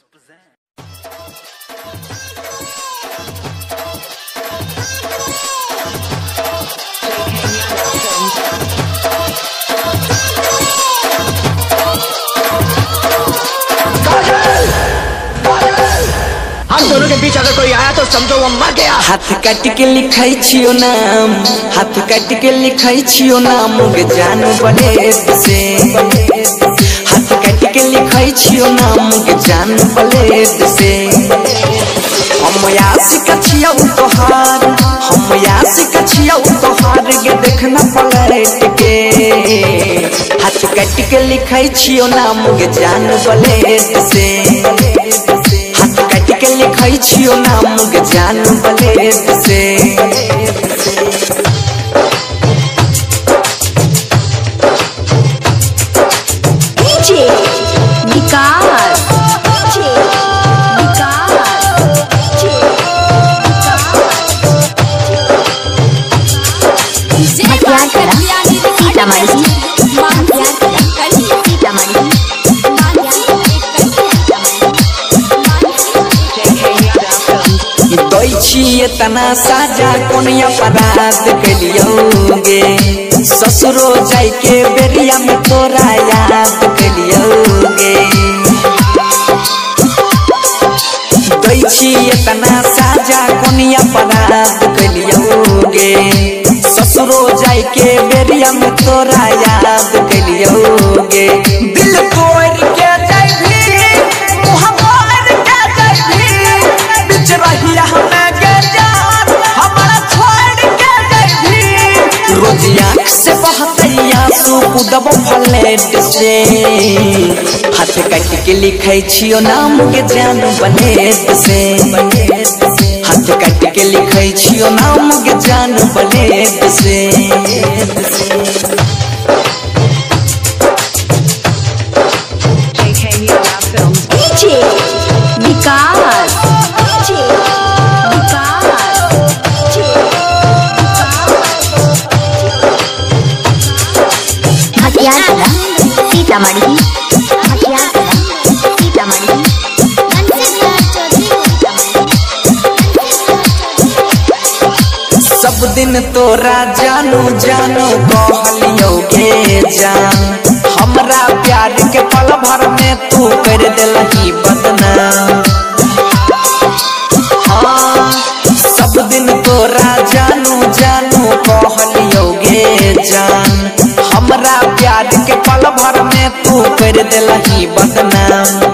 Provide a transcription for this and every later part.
Present. हम दोनों के बीच अगर कोई आया तो समझो हाथ काट के लिखाई छियो नाम, हाथ काट के लिखाई छियो नाम जान बलेद से छियो नाम गे जान बलेद से हम यासिक छिया तोहार हम यासिक छिया तोहार गे देखना पलट के हाथ काट के लिखाई छियो नाम गे जान बलेद से हाथ काट के लिखाई छियो नाम गे जान बलेद से साजा कोन अपराध कलियोगे ससुरो जाय के दै छिए तना साजा कोन अपराध कलियोगे ससुरो जाय के बेरिया में तोरा याद कलियोगे दिल तोड़ के जाय भी मुँह मोड़ के जाय भी बिच रहिया हमें के जान हमारा छोड़ के जाय भी रोज आँख से बहतई आँसू कुदब फ्लेट से। हाथ काट के लिखै छियो नाम के जान बलेट से। हाथ काट के लिखै छियो नाम के जान बलेट से। विकास हथियार सीतामढ़ी दिन तोरा जानू जानू कहलियोगे जान हमरा प्यार के पल भर में तू कर दिलही बदनाम। हाँ सब दिन तोरा जानू जानू कहलियोगे जान हमरा प्यार के पल भर में तू कर दिलही बदनाम।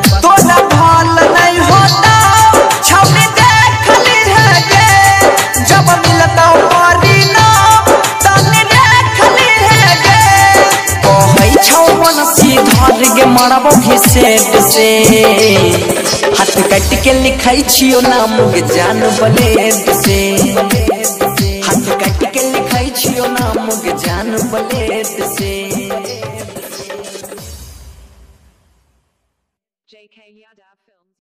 मरब घिसेट से हाथ कट के लिखाई छियो नाम के जान बलेद से हाथ कट के लिखाई छियो नाम के जान बलेद से JK Yadav.